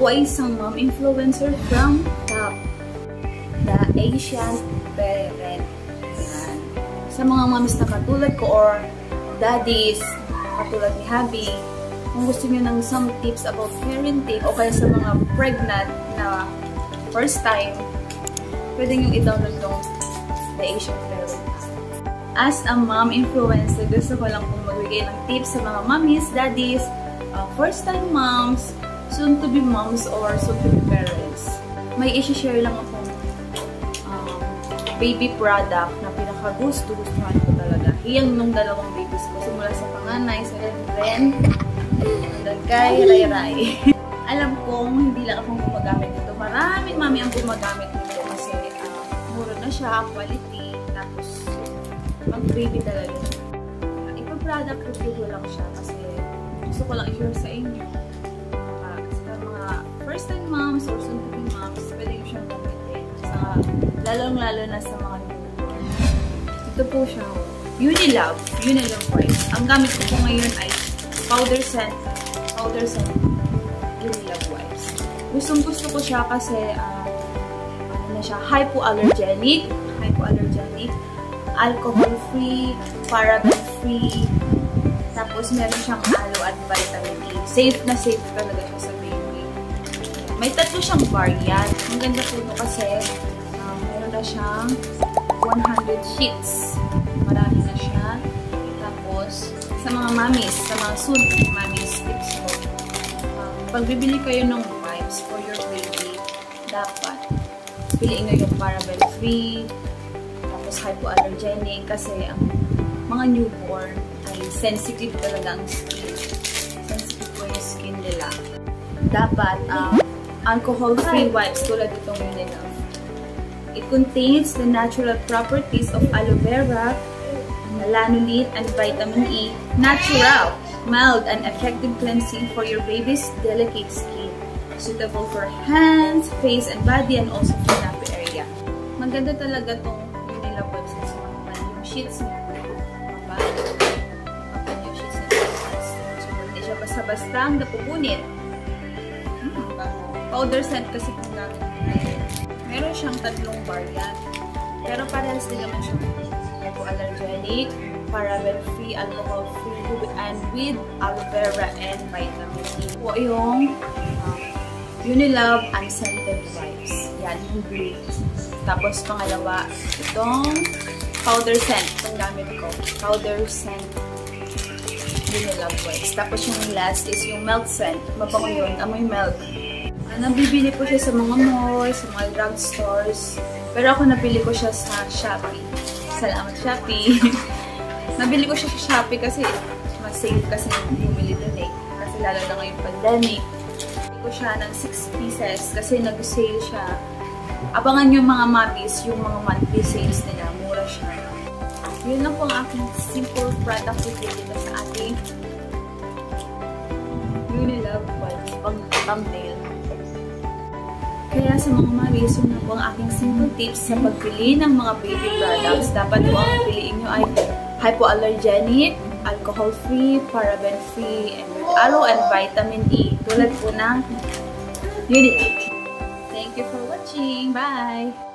po ay isang mom influencer from top, the Asian parent. Sa mga moms na katulad ko or daddies, katulad ni Habi, kung gusto niyo ng some tips about parenting o kaya sa mga pregnant na first time, pwede nyo i-download tong The Asian Parent As a mom influencer, gusto ko lang pong magbigay ng tips sa mga mommies, daddies, uh, first-time moms, soon-to-be moms, or soon-to-be parents. May isi-share lang akong um, baby product na pinaka-gusto, gustuhan ko talaga. Hiyang nung dalawang babies ko, simula sa panganay, sa Ren, hanggang kay Ray Ray. Alam kong hindi lang akong gumagamit nito. Maraming mami ang gumagamit nito kasi uh, mura na siya, quality, tapos mag-baby talaga Ipa-product review ko lang siya kasi gusto ko lang i-share sa inyo. Uh, sa mga first-time moms or soon-to-be moms, pwede ko siyang gamitin. Lalong-lalo na sa mga newborn. Ito po siya. Unilove. Unilove wipes. Ang gamit ko po ngayon ay powder scent. Powder scent. Unilove wipes. Gustong gusto ko siya kasi uh, ano na siya, hypoallergenic. Hypoallergenic alcohol-free, paraben-free, tapos meron siyang aloe at vitamin E. Safe na safe talaga siya sa baby. May tatlo siyang variant. Ang ganda po ito kasi um, meron na siyang 100 sheets. Marami na siya. Tapos, sa mga mommies, sa mga soon mommies tips ko, um, pag bibili kayo ng wipes for your baby, dapat piliin nyo yung paraben-free, tapos hypoallergenic kasi ang mga newborn ay sensitive talaga ang skin. Sensitive po yung skin nila. Dapat um, alcohol-free wipes tulad itong Unilove. It contains the natural properties of aloe vera, lanolin, and vitamin E. Natural, mild, and effective cleansing for your baby's delicate skin. Suitable for hands, face, and body, and also for nappy area. Maganda talaga itong Unilove website sa mga yung sheets niya. Basta-bastang napupunit. Hmm. Powder scent kasi kung gamit natin. Meron siyang tatlong variant. Pero parehas din naman siyang hypoallergenic, paraben-free, alcohol-free, and with aloe vera and vitamin E. Po yung um, Unilove Unscented Wipes. Yan, yung green. Tapos, pangalawa, itong powder scent. Itong gamit ko. Powder scent Unilove Wipes. Tapos, yung last is yung milk scent. Mabango yun. Amoy milk. Uh, nabibili po siya sa mga malls, sa mga drugstores. Pero ako nabili ko siya sa Shopee. Salamat, Shopee. nabili ko siya sa Shopee kasi mas safe kasi bumili dun eh. Kasi lalo na ngayong pandemic. Nabili ko siya ng 6 pieces kasi nag-sale siya. Abangan yung mga mappies, yung mga monthly sales nila. Yun lang po ang aking simple product review dito sa ating Unilove White pang thumbnail. Kaya sa mga maris, yun na po ang aking simple tips sa pagpili ng mga baby products. Dapat po ang piliin nyo ay hypoallergenic, alcohol-free, paraben-free, and aloe and vitamin E. Tulad po ng Unilove. Thank you for watching. Bye!